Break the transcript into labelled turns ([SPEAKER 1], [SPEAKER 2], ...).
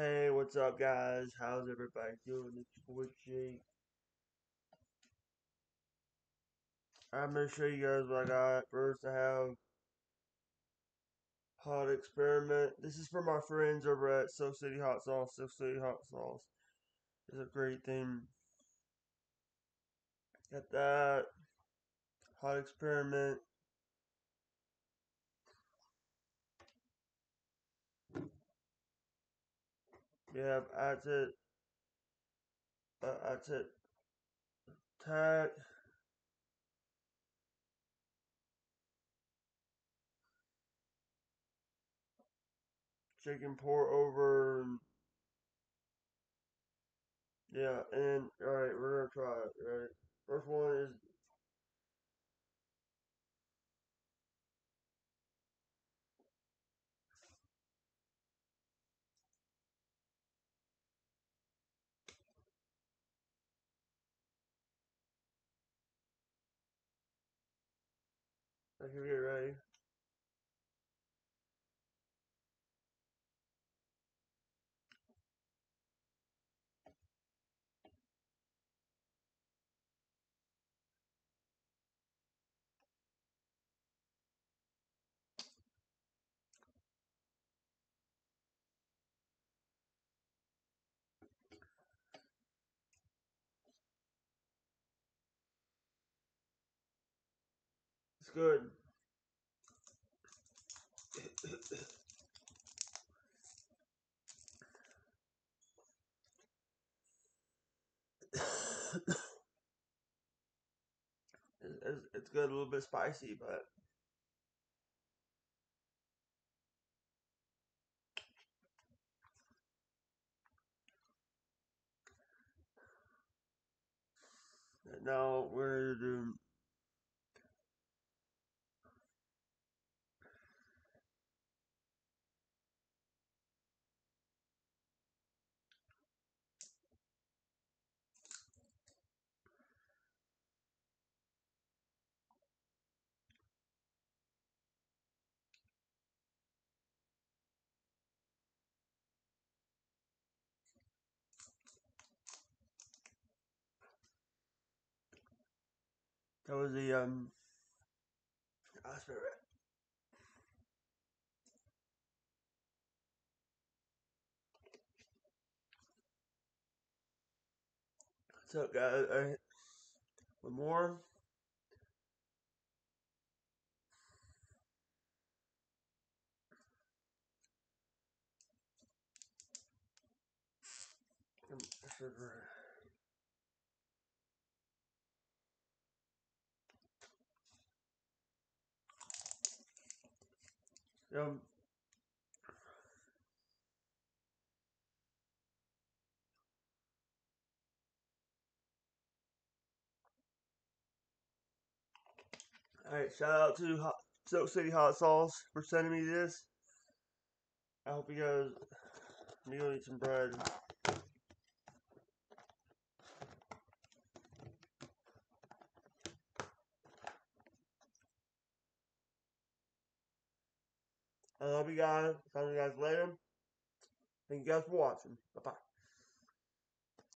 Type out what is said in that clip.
[SPEAKER 1] Hey, what's up, guys? How's everybody doing? It's Jake. I'm gonna show you guys what I got. First, I have Hot Experiment. This is for my friends over at Silk City Hot Sauce. Silk City Hot Sauce is a great thing. Got that. Hot Experiment. We have it. Uh, that's it. Tag. Chicken pour over. Yeah, and alright, we're gonna try it, right? First one is I can get ready. It's good. it's, it's good, a little bit spicy, but now we're doing that was the um aspirate. So guys, alright. One more. Sugar. Um, Alright, shout out to Hot, Silk City Hot Sauce for sending me this. I hope you guys, go eat some bread. I love you guys. Talk to you guys later. Thank you guys for watching. Bye bye.